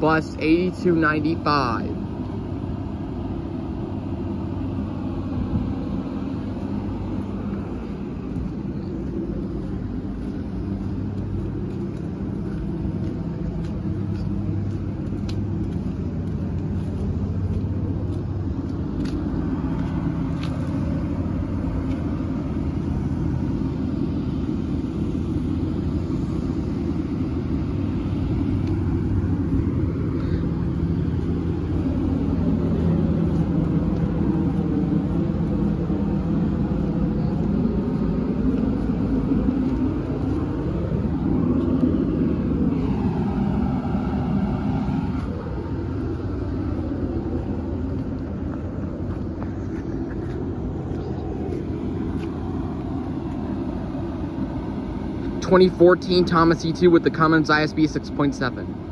bus 8295. 2014 Thomas E2 with the Cummins ISB 6.7.